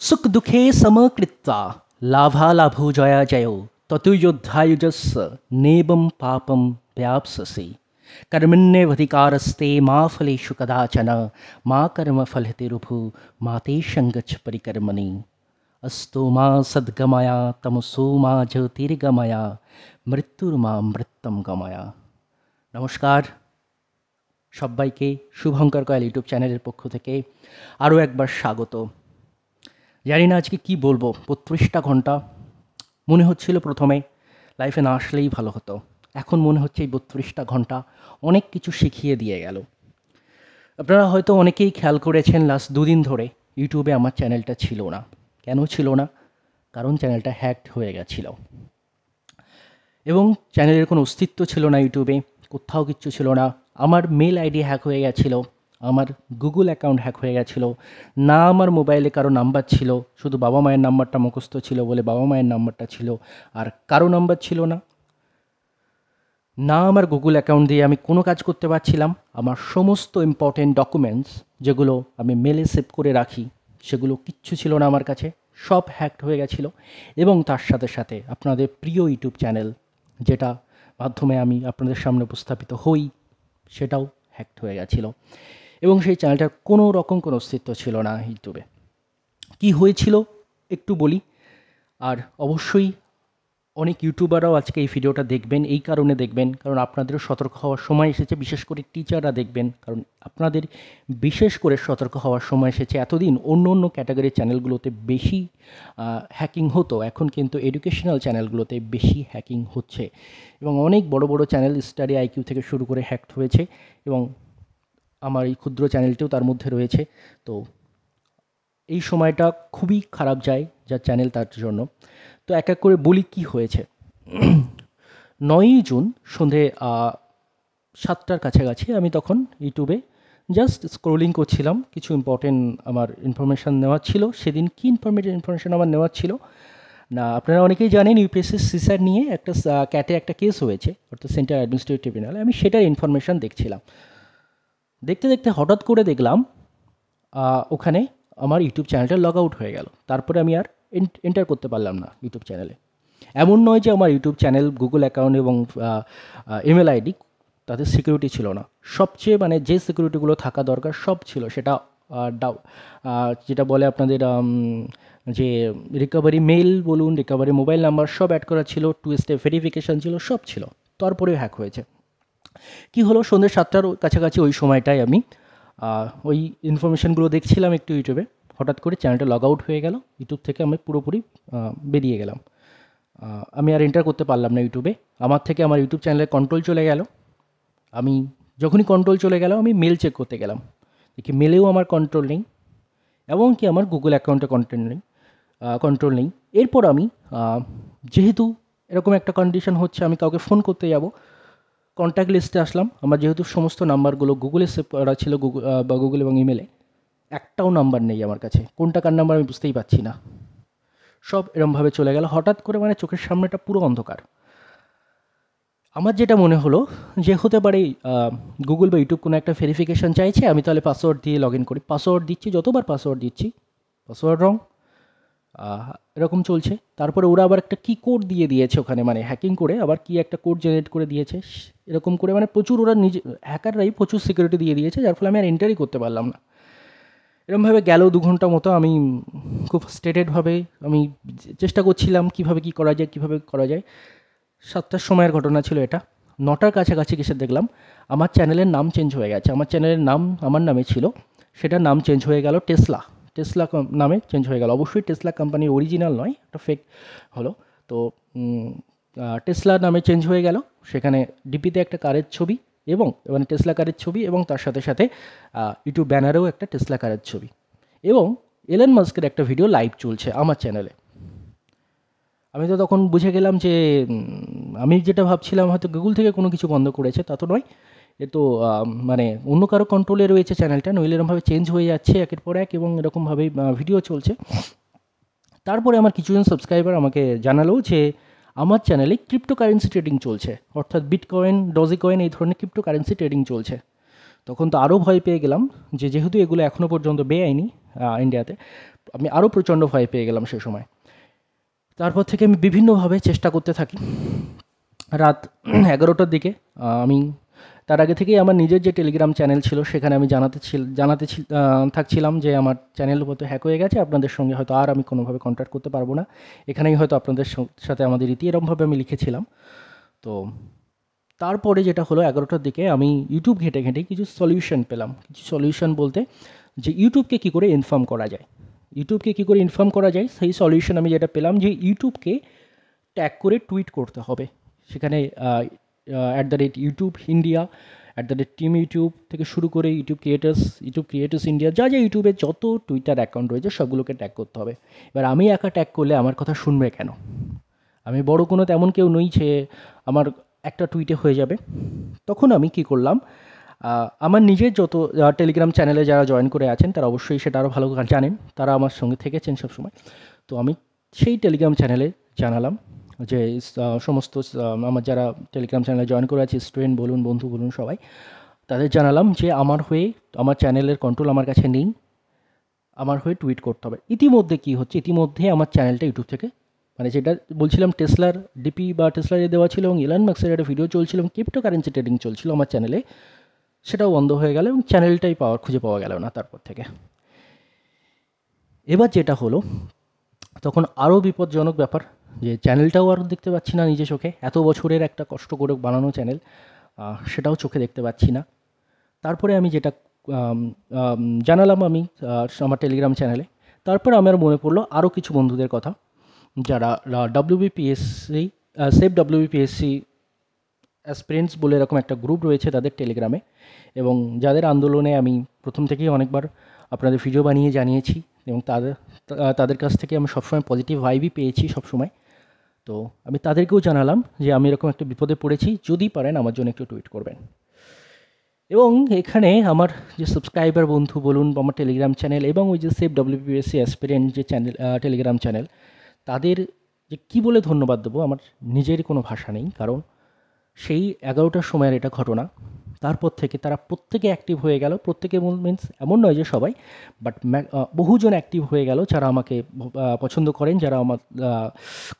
सुख दुखे समकृत्वा लाभालाभो जया जयो ततुयोद्धायुजस्स नेबं पापं व्याप्ससि कर्मण्यवधिकारस्ते मा फलेषु कदाचन मा कर्मफलतिरुभु मा ते सङ्गच्छ परिकर्मणि अस्तु मा सद्गमया तमसो मा ज्योतिर्गमया মৃত্যুর্মা মৃত্যম গময়া নমস্কার সবাইকে শুভঙ্কর কয়াল ইউটিউব চ্যানেলের পক্ষ থেকে আরও একবার স্বাগত জানি না আজকে কি বলব, বত্রিশটা ঘণ্টা মনে হচ্ছিল প্রথমে লাইফে না আসলেই ভালো হতো। এখন মনে হচ্ছে এই বত্রিশটা ঘণ্টা অনেক কিছু শিখিয়ে দিয়ে গেল। আপনারা হয়তো অনেকেই খেয়াল করেছেন লাস্ট দুদিন ধরে ইউটিউবে আমার চ্যানেলটা ছিল না। কেন ছিল না? কারণ চ্যানেলটা হ্যাকড হয়ে গেছিল। এবং চ্যানেলের কোনো অস্তিত্ব ছিল না ইউটিউবে, কোথাও কিচ্ছু ছিল না। আমার মেল আইডি হ্যাক হয়ে গেছিল। আমার গুগল অ্যাকাউন্ট হ্যাক হয়ে গেছিল। না আমার মোবাইলে কারও নাম্বার ছিল, শুধু বাবা মায়ের নাম্বারটা মুখস্থ ছিল বলে বাবা মায়ের নাম্বারটা ছিল, আর কারও নাম্বার ছিল না। না আমার গুগল অ্যাকাউন্ট দিয়ে আমি কোনো কাজ করতে পারছিলাম। আমার সমস্ত ইম্পর্টেন্ট ডকুমেন্টস যেগুলো আমি মেলে সেভ করে রাখি, সেগুলো কিচ্ছু ছিল না আমার কাছে, সব হ্যাকড হয়ে গেছিল। এবং তার সাথে সাথে আপনাদের প্রিয় ইউটিউব চ্যানেল যেটা মাধ্যমে আমি আপনাদের সামনে উপস্থাপিত হই, সেটাও হ্যাকড হয়ে গেছিল। এবং সেই চ্যানেলটার কোনো রকম কোনো অস্তিত্ব ছিল না ইউটিউবে কি হয়েছিল একটু বলি? আর অবশ্যই অনেক ইউটিউবাররাও আজকে এই ভিডিওটা দেখবেন, এই কারণে দেখবেন, কারণ আপনাদেরও সতর্ক হওয়ার সময় এসেছে, বিশেষ করে টিচাররা দেখবেন, কারণ আপনাদের বিশেষ করে সতর্ক হওয়ার সময় এসেছে। এতদিন অন্য অন্য ক্যাটাগরির চ্যানেলগুলোতে বেশি হ্যাকিং হতো, এখন কিন্তু এডুকেশনাল চ্যানেলগুলোতে বেশি হ্যাকিং হচ্ছে। এবং অনেক বড় বড় চ্যানেল স্টাডি আইকিউ থেকে শুরু করে হ্যাকড হয়েছে এবং আমার এই ক্ষুদ্র চ্যানেলটিও তার মধ্যে রয়েছে। তো এই সময়টা খুবই খারাপ যায় যার চ্যানেল তার জন্য। তো এক এক করে বলি কি হয়েছে। নয়ই জুন সন্ধে সাতটার কাছাকাছি আমি তখন ইউটিউবে জাস্ট স্ক্রোলিং করছিলাম। কিছু ইম্পর্টেন্ট আমার ইনফরমেশান নেওয়ার ছিল। সেদিন কী ইনফরমেটিভ ইনফরমেশান আমার নেওয়ার ছিল? না, আপনারা অনেকেই জানেন ইউপিএসসি সিসার নিয়ে একটা ক্যাটে একটা কেস হয়েছে, অর্থাৎ সেন্ট্রাল অ্যাডমিনিস্ট্রেটিভ ট্রিবিউনালে আমি সেটার ইনফরমেশান দেখছিলাম। দেখতে দেখতে হঠাৎ করে দেখলাম ওখানে আমার ইউটিউব চ্যানেলটা লগ আউট হয়ে গেল। তারপরে আমি আর এন্টার করতে পারলাম না ইউটিউব চ্যানেলে। এমন নয় যে আমার ইউটিউব চ্যানেল, গুগল অ্যাকাউন্ট এবং ইমেল আইডি তাদের সিকিউরিটি ছিল না। সবচেয়ে মানে যে সিকিউরিটিগুলো থাকা দরকার সব ছিল। সেটা ডাউ যেটা বলে আপনাদের যে রিকভারি মেল বলুন রিকভারি মোবাইল নাম্বার সব অ্যাড করা ছিল টু স্টেপ ভেরিফিকেশান ছিল, সব ছিল। তারপরেও হ্যাক হয়েছে। কি হলো? সন্ধ্যে সাতটার কাছাকাছি ওই সময়টায় আমি ওই ইনফরমেশানগুলো দেখছিলাম একটু ইউটিউবে। হঠাৎ করে চ্যানেলটা লগ আউট হয়ে গেল। ইউটিউব থেকে আমি পুরোপুরি বেরিয়ে গেলাম। আমি আর এন্টার করতে পারলাম না ইউটিউবে। আমার থেকে আমার ইউটিউব চ্যানেলের কন্ট্রোল চলে গেল। আমি যখনই কন্ট্রোল চলে গেল, আমি মেল চেক করতে গেলাম। দেখি মেলেও আমার কন্ট্রোল নেই, এবং কি আমার গুগল অ্যাকাউন্টে কন্টেন্ট নেই কন্ট্রোল নেই। এরপর আমি যেহেতু এরকম একটা কন্ডিশন হচ্ছে, আমি কাউকে ফোন করতে যাব কন্ট্যাক্ট লিস্টে আসলাম। আমার যেহেতু সমস্ত নাম্বারগুলো গুগলে সেভ করা ছিল গুগল বা গুগল এবং ইমেলে একটাও নাম্বার নেই আমার কাছে। কোনটা কার নাম্বার আমি বুঝতেই পারছি না। সব এরমভাবে চলে গেল। হঠাৎ করে মানে চোখের সামনেটা পুরো অন্ধকার। আমার যেটা মনে হলো, যে হতে পারে গুগল বা ইউটিউব কোনো একটা ভেরিফিকেশান চাইছে, আমি তাহলে পাসওয়ার্ড দিয়ে লগ ইন করি। পাসওয়ার্ড দিচ্ছি, যতবার পাসওয়ার্ড দিচ্ছি পাসওয়ার্ড রং এরকম চলছে। তারপরে ওরা আবার একটা কি কোড দিয়ে দিয়েছে ওখানে? মানে হ্যাকিং করে আবার কি একটা কোড জেনারেট করে দিয়েছে? এরকম করে মানে প্রচুর ওরা নিজে হ্যাকাররাই প্রচুর সিকিউরিটি দিয়ে দিয়েছে, যার ফলে আমি আর এন্টারই করতে পারলাম না। এরমভাবে গেল দু ঘণ্টা মতো আমি খুব স্টেটেডভাবে আমি চেষ্টা করছিলাম কীভাবে কি করা যায়, কীভাবে করা যায়। সাতটার সময়ের ঘটনা ছিল এটা। নটার কাছাকাছি এসে দেখলাম আমার চ্যানেলের নাম চেঞ্জ হয়ে গেছে। আমার চ্যানেলের নাম, আমার নামে ছিল। সেটার নাম চেঞ্জ হয়ে গেল টেসলা টেসলা নামে চেঞ্জ হয়ে গেল। অবশ্যই টেসলা কোম্পানির অরিজিনাল নয় একটা ফেক হলো। তো টেসলা নামে চেঞ্জ হয়ে গেল। সেখানে ডিপিতে একটা কারের ছবি এবং মানে টেসলা কারের ছবি এবং তার সাথে সাথে ইউটিউব ব্যানারেও একটা টেসলা কারের ছবি। এবং এলেন মাস্কের একটা ভিডিও লাইভ চলছে আমার চ্যানেলে আমি তো তখন বুঝে গেলাম যে আমি যেটা ভাবছিলাম হয়তো গুগল থেকে কোনো কিছু বন্ধ করেছে, তা তো নয়। এ তো মানে অন্য কারও কন্ট্রোলে রয়েছে চ্যানেলটা নইলে এরকমভাবে চেঞ্জ হয়ে যাচ্ছে একের পর এক এবং এরকমভাবেই ভিডিও চলছে। তারপরে আমার কিছুজন সাবস্ক্রাইবার আমাকে জানালো যে আমার চ্যানেলে ক্রিপ্টো কারেন্সি ট্রেডিং চলছে, অর্থাৎ বিটকয়েন ডজি কয়েন এই ধরনের ক্রিপ্টো কারেন্সি ট্রেডিং চলছে। তখন তো আরও ভয় পেয়ে গেলাম যে যেহেতু এগুলো এখনও পর্যন্ত বেআইনি ইন্ডিয়াতে আমি আরও প্রচণ্ড ভয় পেয়ে গেলাম সে সময়। তারপর থেকে আমি বিভিন্নভাবে চেষ্টা করতে থাকি। রাত এগারোটার দিকে আমি তার আগে থেকেই আমার নিজের যে টেলিগ্রাম চ্যানেল ছিল, সেখানে আমি জানাতে জানাতে থাকছিলাম যে আমার চ্যানেল হয়তো হ্যাক হয়ে গেছে, আপনাদের সঙ্গে হয়তো আর আমি কোনোভাবে কন্ট্যাক্ট করতে পারব না। এখানেই হয়তো আপনাদের সাথে আমাদের রীতি এরমভাবে আমি লিখেছিলাম। তো তারপরে যেটা হলো এগারোটার দিকে আমি ইউটিউব ঘেঁটে ঘেঁটে কিছু সলিউশন পেলাম। কিছু সলিউশন বলতে যে ইউটিউবকে কী করে ইনফর্ম করা যায়? ইউটিউবকে কী করে ইনফর্ম করা যায়? সেই সলিউশন আমি যেটা পেলাম যে ইউটিউবকে ট্যাগ করে টুইট করতে হবে। সেখানে at the rate YouTube India at the rate team YouTube থেকে শুরু করে YouTube creators YouTube creators India যা যা ইউটিউবে যত টুইটার অ্যাকাউন্ট রয়েছে সবগুলোকে ট্যাগ করতে হবে। এবার আমি একা ট্যাগ করলে আমার কথা শুনবে কেন? আমি বড় কোনো তেমন কেউ নই যে আমার একটা টুইটে হয়ে যাবে। তখন আমি কি করলাম আমার নিজের যত টেলিগ্রাম চ্যানেলে যারা জয়েন করে আছেন তারা অবশ্যই সেটা আরও ভালো জানেন। তারা আমার সঙ্গে থেকেছেন সবসময়। তো আমি সেই টেলিগ্রাম চ্যানেলে জানালাম। যে সমস্ত আমার যারা টেলিগ্রাম চ্যানেলে জয়েন করে আছে স্টুডেন্ট বলুন, বন্ধু বলুন, সবাই, তাদের জানালাম যে, আমার হয়ে, আমার চ্যানেলের কন্ট্রোল আমার কাছে নেই। আমার হয়ে টুইট করতে হবে। ইতিমধ্যে কি হচ্ছে? ইতিমধ্যে আমার চ্যানেলটা ইউটিউব থেকে মানে যেটা বলছিলাম টেসলার ডিপি বা টেসলারে দেওয়া ছিল এবং ইলান মার্কসের একটা ভিডিও চলছিল এবং ক্রিপ্টো কারেন্সি ট্রেডিং চলছিল আমার চ্যানেলে সেটাও বন্ধ হয়ে গেল এবং চ্যানেলটাই পাওয়ার খুঁজে পাওয়া গেল না তারপর থেকে। এবার যেটা হলো তখন আরও বিপজ্জনক ব্যাপার যে চ্যানেলটাও আর দেখতে পাচ্ছি না নিজে চোখে। এত বছরের একটা কষ্ট করে বানানো চ্যানেল সেটাও চোখে দেখতে পাচ্ছি না। তারপরে আমি যেটা জানালাম আমি আমার টেলিগ্রাম চ্যানেলে। তারপর আমার মনে পড়ল আরও কিছু বন্ধুদের কথা, যারা ডাব্লিউবিপিএসসি সেফ ডাব্লিউবিপিএসসি অ্যাসপিরেন্টস বলে এরকম একটা গ্রুপ রয়েছে তাদের টেলিগ্রামে। এবং যাদের আন্দোলনে আমি প্রথম থেকেই অনেকবার আপনাদের ভিডিও বানিয়ে জানিয়েছি এবং তাদের তাদের কাছ থেকে আমি সবসময় পজিটিভ ভাইবই পেয়েছি সবসময়। তো আমি তাদেরকেও জানালাম যে আমি এরকম একটা বিপদে পড়েছি, যদি পারেন আমার জন্য একটু টুইট করবেন। এবং এখানে আমার যে সাবস্ক্রাইবার বন্ধু বলুন আমার টেলিগ্রাম চ্যানেল এবং ওই যে সেফ ডাব্লিউপিএসসি অ্যাসপিরেন্ট যে চ্যানেল টেলিগ্রাম চ্যানেল তাদের যে কী বলে ধন্যবাদ দেবো আমার নিজের কোনো ভাষা নেই, কারণ সেই এগারোটার সময়ের এটা ঘটনা। তারপর থেকে তারা প্রত্যেকে অ্যাক্টিভ হয়ে গেল। প্রত্যেকে মিনস এমন নয় যে সবাই বাট বহুজন অ্যাক্টিভ হয়ে গেল যারা আমাকে পছন্দ করেন, যারা আমার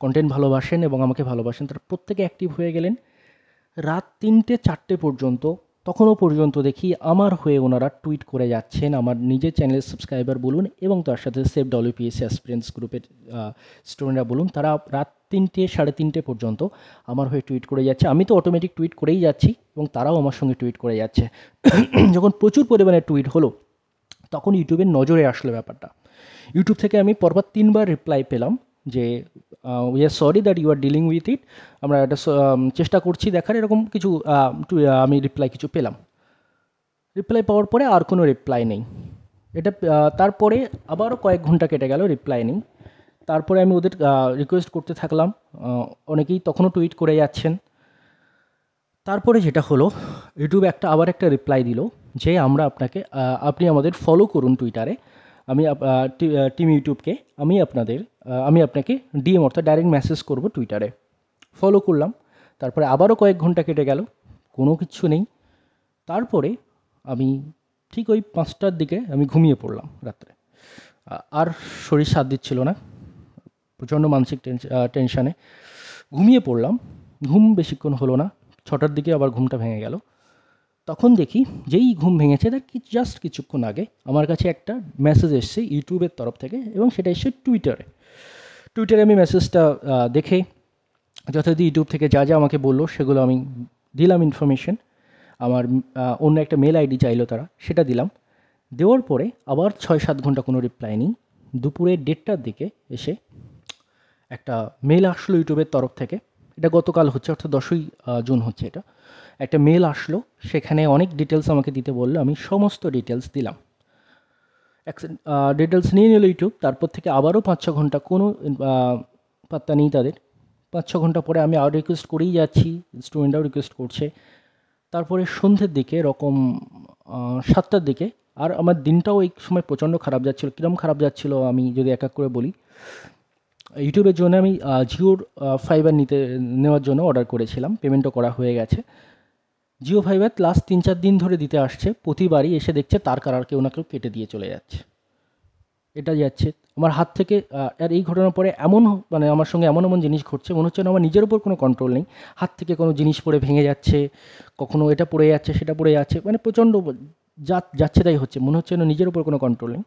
কন্টেন্ট ভালোবাসেন এবং আমাকে ভালোবাসেন। তারা প্রত্যেকে অ্যাক্টিভ হয়ে গেলেন। রাত তিনটে চারটে পর্যন্ত তখনও পর্যন্ত দেখি আমার হয়ে ওনারা টুইট করে যাচ্ছেন। আমার নিজের চ্যানেলের সাবস্ক্রাইবার বলুন এবং তার সাথে সেফ ডব্লিউপিএসসি অ্যাসপিরেন্স গ্রুপের স্টুডেন্টরা বলুন, তারা রাত তিনটে, সাড়ে তিনটে পর্যন্ত আমার হয়ে টুইট করে যাচ্ছে। আমি তো অটোমেটিক টুইট করেই যাচ্ছি এবং তারাও আমার সঙ্গে টুইট করে যাচ্ছে। যখন প্রচুর পরিমাণে টুইট হলো, তখন ইউটিউবের নজরে আসলো ব্যাপারটা। ইউটিউব থেকে আমি পরপর তিনবার রিপ্লাই পেলাম। যে we are sorry that you are dealing with it আমরা একটা চেষ্টা করছি দেখার, এরকম কিছু আমি রিপ্লাই কিছু পেলাম। রিপ্লাই পাওয়ার পরে আর কোনো রিপ্লাই নেই। এটা তারপরে আবারও কয়েক ঘণ্টা কেটে গেল রিপ্লাই নেই। তারপরে আমি ওদের রিকোয়েস্ট করতে থাকলাম। অনেকেই তখনও টুইট করে যাচ্ছেন। তারপরে যেটা হলো ইউটিউব একটা আবার একটা রিপ্লাই দিল যে, আমরা আপনাকে আপনি আমাদের ফলো করুন টুইটারে আমি টিম ইউটিউবকে, আমি আপনাদের আমি আপনাকে ডিএম অর্থাৎ ডাইরেক্ট মেসেজ করব টুইটারে ফলো করলাম, তারপরে আবারও কয়েক ঘণ্টা কেটে গেল, কোনো কিছু নেই। তারপরে আমি ঠিক ওই পাঁচটার দিকে আমি ঘুমিয়ে পড়লাম রাত্রে। আর শরীর সাথ দিচ্ছিল না, প্রচণ্ড মানসিক টেনশানে ঘুমিয়ে পড়লাম, ঘুম বেশিক্ষণ হলো না, ছটার দিকে আবার ঘুমটা ভেঙে গেল। তখন দেখি যেই ঘুম ভেঙেছে, তার কি জাস্ট কিছুক্ষণ আগে আমার কাছে একটা মেসেজ এসছে ইউটিউবের তরফ থেকে এবং সেটা এসছে টুইটারে টুইটারে আমি মেসেজটা দেখে যথাযথ ইউটিউব থেকে যা যা আমাকে বলল সেগুলো আমি দিলাম ইনফরমেশন আমার অন্য একটা মেল আইডি চাইলো তারা, সেটা দিলাম। দেওয়ার পরে আবার ছয় সাত ঘণ্টা কোনো রিপ্লাই নেই। দুপুরে দেড়টার দিকে এসে একটা মেল আসলো ইউটিউবের তরফ থেকে। এটা গতকাল হচ্ছে, অর্থাৎ দশই জুন হচ্ছে এটা। একটা মেল আসলো, সেখানে অনেক ডিটেলস আমাকে দিতে বলল, আমি সমস্ত ডিটেলস দিলাম। ডিটেলস নিয়ে নিল ইউটিউব, তারপর থেকে আবারও পাঁচ ছ ঘণ্টা কোনো পাত্তা নেই তাদের। পাঁচ ছ ঘণ্টা পরে আমি আরও রিকোয়েস্ট করেই যাচ্ছি স্টুডেন্টরাও রিকোয়েস্ট করছে। তারপরে সন্ধ্যের দিকে এরকম সাতটার দিকে, আর আমার দিনটাও এই সময় প্রচণ্ড খারাপ যাচ্ছিল কীরকম খারাপ যাচ্ছিল আমি যদি এক এক করে বলি। ইউটিউবের জন্য আমি জিওর ফাইবার নিতে, নেওয়ার জন্য অর্ডার করেছিলাম। পেমেন্টও করা হয়ে গেছে। জিও ফাইবার লাস্ট তিন চার দিন ধরে দিতে আসছে। প্রতিবারই এসে দেখছে তার কারার কেউ না কেউ কেটে দিয়ে চলে যাচ্ছে। এটা যাচ্ছে। আমার হাত থেকে আর এই ঘটনার পরে এমন মানে আমার সঙ্গে এমন এমন জিনিস ঘটছে, মনে হচ্ছে না আমার নিজের উপর কোনো কন্ট্রোল নেই। হাত থেকে কোনো জিনিস পড়ে ভেঙে যাচ্ছে, কখনো এটা পড়ে যাচ্ছে, সেটা পড়ে যাচ্ছে মানে প্রচণ্ড যা, যাচ্ছে তাই হচ্ছে। মনে হচ্ছে না নিজের উপর কোনো কন্ট্রোল নেই।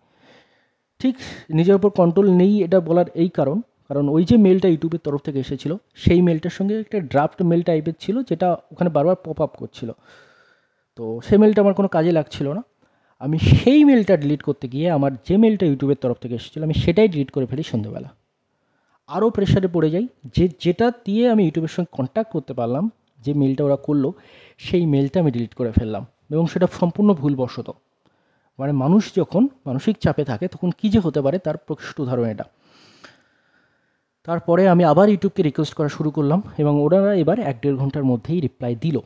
ঠিক, নিজের উপর কন্ট্রোল নেই এটা বলার এই কারণ। কারণ ওই যে মেলটা ইউটিউবের তরফ থেকে এসেছিল, সেই মেলটার সঙ্গে একটা ড্রাফট মেল টাইপের ছিল, যেটা ওখানে বারবার পপ আপ করছিল। তো সেই মেলটা আমার কোনো কাজে লাগছিল না। আমি সেই মেলটা ডিলিট করতে গিয়ে আমার যে মেলটা ইউটিউবের তরফ থেকে এসেছিল, আমি সেটাই ডিলিট করে ফেলি সন্ধ্যেবেলা। আরও প্রেশারে পড়ে যাই, যে যেটা দিয়ে আমি ইউটিউবের সঙ্গে কন্ট্যাক্ট করতে পারলাম, যে মেলটা ওরা করল, সেই মেলটা আমি ডিলিট করে ফেললাম। এবং সেটা সম্পূর্ণ ভুলবশত। মানে মানুষ যখন মানসিক চাপে থাকে, তখন কী যে হতে পারে তার প্রকৃষ্ট উদাহরণ এটা। তারপরে আমি আবার ইউটিউবকে রিকোয়েস্ট করা শুরু করলাম এবং ওনারা এবার এক দেড় ঘণ্টার মধ্যেই রিপ্লাই দিল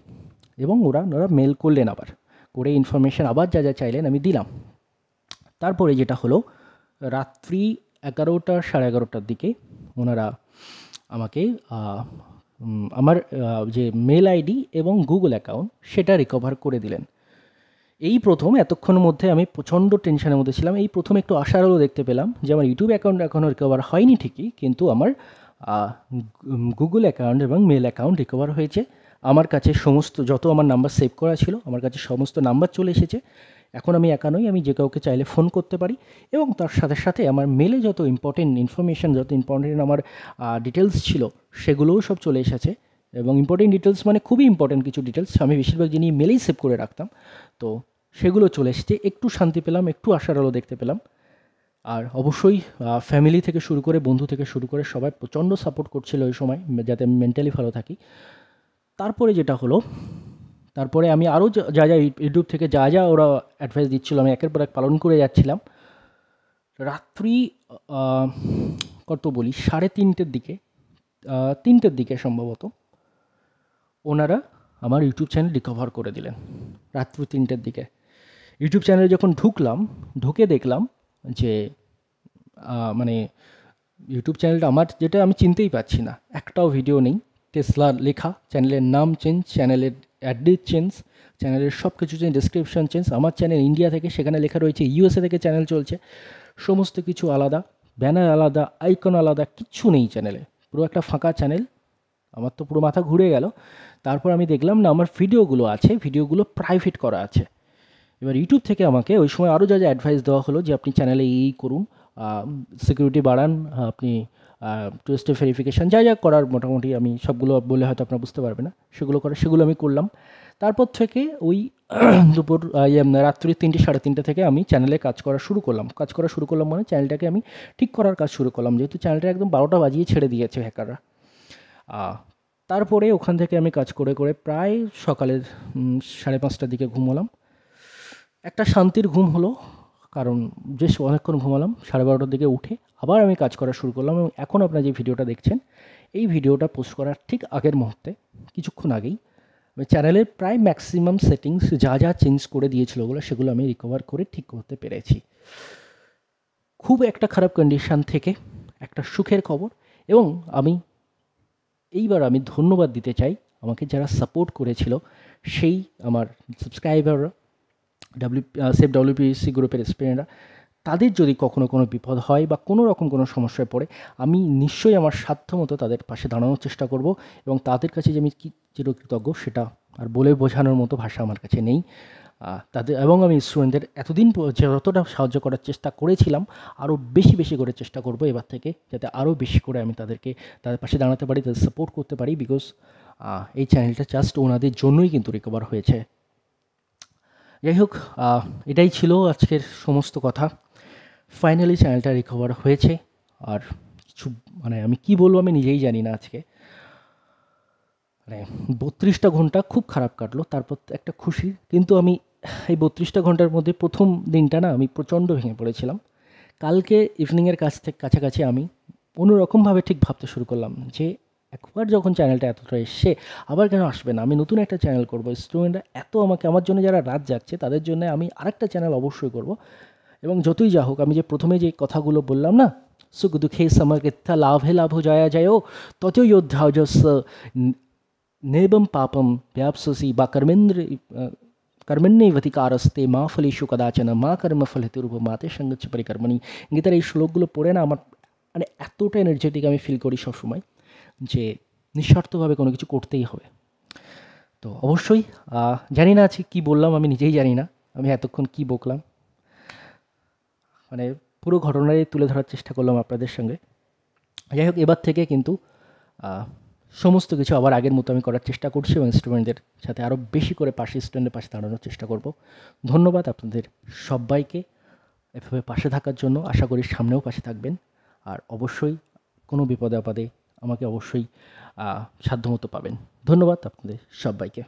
এবং ওরা ওরা মেল করলেন আবার। করে ইনফরমেশান আবার যা যা চাইলেন আমি দিলাম। তারপরে যেটা হলো, রাত্রি এগারোটা সাড়ে এগারোটার দিকে ওনারা আমাকে আমার যে মেল আইডি এবং গুগল অ্যাকাউন্ট সেটা রিকভার করে দিলেন। এই প্রথম, এতক্ষণের মধ্যে আমি প্রচণ্ড টেনশনের মধ্যে ছিলাম। এই প্রথম একটু আশার আলো দেখতে পেলাম যে আমার ইউটিউব অ্যাকাউন্ট এখনও রিকভার হয়নি ঠিকই, কিন্তু আমার গুগল অ্যাকাউন্ট এবং মেল অ্যাকাউন্ট রিকভার হয়েছে। আমার কাছে সমস্ত, যত আমার নাম্বার সেভ করা ছিল, আমার কাছে সমস্ত নাম্বার চলে এসেছে। এখন আমি একা নই, আমি যে কাউকে চাইলে ফোন করতে পারি এবং তার সাথে সাথে আমার মেলে যত ইম্পর্টেন্ট ইনফরমেশান যত ইম্পর্টেন্ট আমার ডিটেলস ছিল, সেগুলোও সব চলে এসেছে। এবং ইম্পর্টেন্ট ডিটেলস মানে খুবই ইম্পর্টেন্ট কিছু ডিটেলস আমি বেশিরভাগ জিনিস মেলেই সেভ করে রাখতাম। তো সেগুলো চলে এসেছে। একটু শান্তি পেলাম, একটু আশার আলো দেখতে পেলাম। আর অবশ্যই ফ্যামিলি থেকে শুরু করে, বন্ধু থেকে শুরু করে সবাই প্রচণ্ড সাপোর্ট করছিল ওই সময় যাতে মেন্টালি ভালো থাকি। তারপরে যেটা হলো, তারপরে আমি আরও যা যা ইউটিউব থেকে যা যা ওরা অ্যাডভাইস দিচ্ছিল, আমি একের পর এক পালন করে যাচ্ছিলাম। রাত্রি কত বলি, সাড়ে তিনটের দিকে তিনটের দিকে সম্ভবত, ওনারা আমার ইউটিউব চ্যানেল রিকভার করে দিলেন, রাত্রি তিনটের দিকে। ইউটিউব চ্যানেলে যখন ঢুকলাম, ঢুকে দেখলাম যে মানে ইউটিউব চ্যানেলটা আমার যেটা আমি চিনতেই পারছি না। একটাও ভিডিও নেই টেসলার লেখা চ্যানেলের নাম চেঞ্জ চ্যানেলের অ্যাড্রেস চেঞ্জ চ্যানেলের সব কিছু চেঞ্জ ডিসক্রিপশন চেঞ্জ আমার চ্যানেল ইন্ডিয়া থেকে সেখানে লেখা রয়েছে ইউএসএ থেকে চ্যানেল চলছে। সমস্ত কিছু আলাদা ব্যানার আলাদা আইকন আলাদা, কিচ্ছু নেই চ্যানেলে পুরো একটা ফাঁকা চ্যানেল আমার তো পুরো মাথা ঘুরে গেল। তারপর আমি দেখলাম না আমার ভিডিওগুলো আছে ভিডিওগুলো প্রাইভেট করা আছে। এবার ইউটিউব থেকে আমাকে ওই সময় আরও যা যা অ্যাডভাইস দেওয়া হলো যে আপনি চ্যানেলে এই করুন সিকিউরিটি বাড়ান আপনি টু স্টেপ ভেরিফিকেশান যা যা করার মোটামুটি আমি সবগুলো বলে হয়তো আপনারা বুঝতে পারবে না। সেগুলো করে সেগুলো আমি করলাম। তারপর থেকে ওই দুপুর ইয়ে, রাত্রি তিনটে সাড়ে তিনটে থেকে আমি চ্যানেলে কাজ করা শুরু করলাম। কাজ করা শুরু করলাম মানে চ্যানেলটাকে আমি ঠিক করার কাজ শুরু করলাম। যেহেতু চ্যানেলটা একদম বারোটা বাজিয়ে ছেড়ে দিয়েছে হ্যাকাররা তারপরে ওখান থেকে আমি কাজ করে করে প্রায় সকালের সাড়ে পাঁচটার দিকে ঘুমোলাম। একটা শান্তির ঘুম হলো, কারণ বেশ অনেকক্ষণ ঘুমালাম, সাড়ে বারোটার দিকে উঠে আবার আমি কাজ করা শুরু করলাম এবং এখন আপনারা যে ভিডিওটা দেখছেন, এই ভিডিওটা পোস্ট করার ঠিক আগের মুহূর্তে, কিছুক্ষণ আগেই, আমি চ্যানেলের প্রায় ম্যাক্সিমাম সেটিংস যা যা চেঞ্জ করে দিয়েছিল ওগুলো, সেগুলো আমি রিকভার করে ঠিক করতে পেরেছি। খুব একটা খারাপ কন্ডিশান থেকে একটা সুখের খবর এবং আমি এইবার আমি ধন্যবাদ দিতে চাই আমাকে যারা সাপোর্ট করেছিল, সেই আমার সাবস্ক্রাইবাররা ডাব্লিউ সেফ ডাব্লিউপিএসসি গ্রুপের স্টুডেন্টরা তাদের যদি কখনো কোনো বিপদ হয় বা কোনো রকম কোনো সমস্যায় পড়ে, আমি নিশ্চয়ই আমার সাধ্য মতো তাদের পাশে দাঁড়ানোর চেষ্টা করব এবং তাদের কাছে যে আমি কী চিরকৃতজ্ঞ সেটা আর বলে বোঝানোর মতো ভাষা আমার কাছে নেই। তাদের এবং আমি স্টুডেন্টদের এতদিন যতটা সাহায্য করার চেষ্টা করেছিলাম আরও বেশি বেশি করে চেষ্টা করব এবার থেকে, যাতে আরও বেশি করে আমি তাদেরকে তাদের পাশে দাঁড়াতে পারি, তাদের সাপোর্ট করতে পারি বিকজ এই চ্যানেলটা জাস্ট ওনাদের জন্যই কিন্তু রিকভার হয়েছে। যাই হোক এটাই ছিল আজকের সমস্ত কথা। ফাইনালি চ্যানেলটা রিকভার হয়েছে, আর কিছু মানে আমি কি বলব আমি নিজেই জানি না আজকে। মানে বত্রিশটা ঘণ্টা খুব খারাপ কাটলো, তারপর একটা খুশি। কিন্তু আমি এই বত্রিশটা ঘণ্টার মধ্যে প্রথম দিনটা না আমি প্রচণ্ড ভেঙে পড়েছিলাম। কালকে ইভিনিংয়ের কাছ থেকে কাছাকাছি আমি অন্যরকমভাবে ঠিক ভাবতে শুরু করলাম যে, একবার যখন চ্যানেলটা এতটা এসছে, আবার কেন আসবে না? আমি নতুন একটা চ্যানেল করব। স্টুডেন্টরা এত আমাকে, আমার জন্য যারা রাত যাচ্ছে তাদের জন্য আমি আরেকটা চ্যানেল অবশ্যই করব। এবং যতই যা হোক, আমি যে প্রথমে যে কথাগুলো বললাম না, সুখ দুঃখে সমর্কিতা লাভে লাভ জয়া যায় তত যোদ্ধাজস নেবম পাপম ব্যাপসি বা কর্মেন্দ্র কর্মণ্যেবধিকারস্তে মা ফলেষু কদাচন মা কর্ম ফলেতে রূপ মাতে সঙ্গচ্ছ পরিকর্মণি গীতার এই শ্লোকগুলো পড়ে না আমার মানে এতটা এনার্জেটিক আমি ফিল করি সবসময় যে নিঃস্বার্থভাবে কোনো কিছু করতেই হবে তো অবশ্যই জানি না আছে কী বললাম আমি নিজেই জানি না আমি এতক্ষণ কী বকলাম মানে পুরো ঘটনাই তুলে ধরার চেষ্টা করলাম আপনাদের সঙ্গে যাই হোক এবার থেকে কিন্তু সমস্ত কিছু আবার আগের মতো আমি করার চেষ্টা করছি এবং স্টুডেন্টদের সাথে আরও বেশি করে পাশে স্টুডেন্টের পাশে দাঁড়ানোর চেষ্টা করব। ধন্যবাদ আপনাদের সবাইকে এভাবে পাশে থাকার জন্য। আশা করি সামনেও পাশে থাকবেন। আর অবশ্যই কোনো বিপদে আপদে আমাকে অবশ্যই সাধ্যমতো পাবেন। ধন্যবাদ আপনাদের সবাইকে।